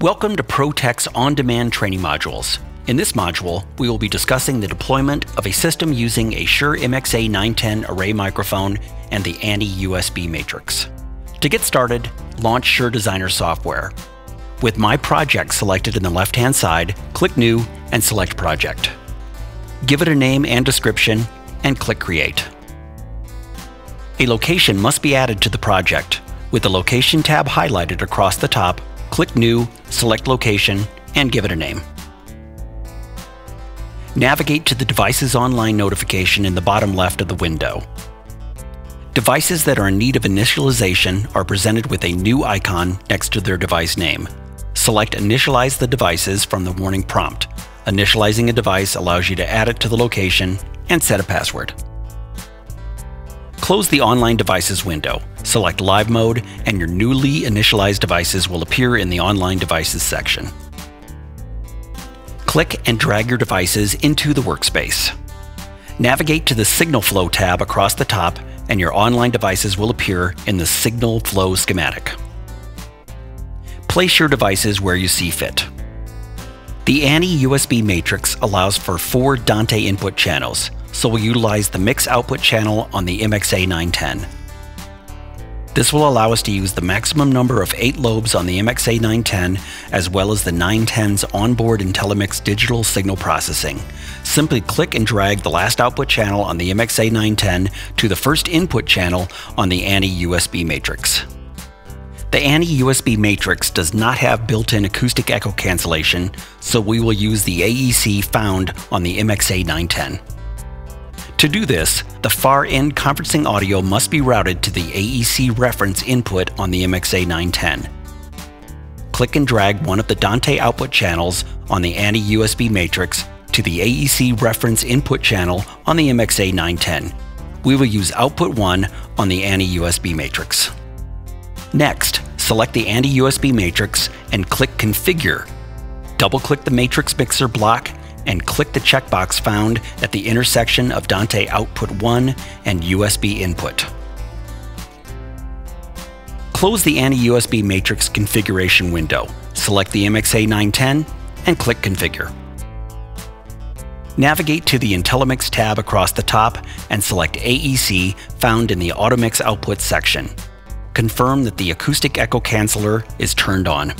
Welcome to ProTech's on-demand training modules. In this module, we will be discussing the deployment of a system using a Shure MXA 910 array microphone and the ANI USB matrix. To get started, launch Shure Designer software. With My Project selected in the left-hand side, click New and select Project. Give it a name and description, and click Create. A location must be added to the project. With the Location tab highlighted across the top, click New, select Location, and give it a name. Navigate to the Devices Online notification in the bottom left of the window. Devices that are in need of initialization are presented with a new icon next to their device name. Select Initialize the devices from the warning prompt. Initializing a device allows you to add it to the location and set a password. Close the Online Devices window, select Live Mode, and your newly initialized devices will appear in the Online Devices section. Click and drag your devices into the workspace. Navigate to the Signal Flow tab across the top, and your online devices will appear in the Signal Flow schematic. Place your devices where you see fit. The ANI USB matrix allows for four Dante input channels, so we'll utilize the mix output channel on the MXA 910. This will allow us to use the maximum number of 8 lobes on the MXA 910 as well as the 910's onboard IntelliMix digital signal processing. Simply click and drag the last output channel on the MXA 910 to the first input channel on the ANI USB matrix. The ANI USB matrix does not have built-in acoustic echo cancellation, so we will use the AEC found on the MXA 910. To do this, the far end conferencing audio must be routed to the AEC reference input on the MXA 910. Click and drag one of the Dante output channels on the ANI USB matrix to the AEC reference input channel on the MXA 910. We will use output 1 on the ANI USB matrix. Next, select the ANI USB matrix and click Configure. Double-click the matrix mixer block and click the checkbox found at the intersection of Dante Output 1 and USB Input. Close the ANI-USB Matrix configuration window, select the MXA 910, and click Configure. Navigate to the IntelliMix tab across the top and select AEC found in the AutoMix Output section. Confirm that the acoustic echo canceller is turned on.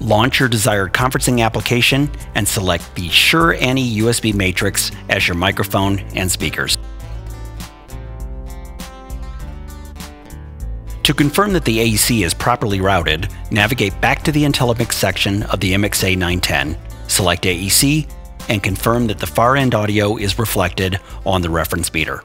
Launch your desired conferencing application and select the Shure ANI USB Matrix as your microphone and speakers. To confirm that the AEC is properly routed, navigate back to the IntelliMix section of the MXA 910, select AEC, and confirm that the far end audio is reflected on the reference meter.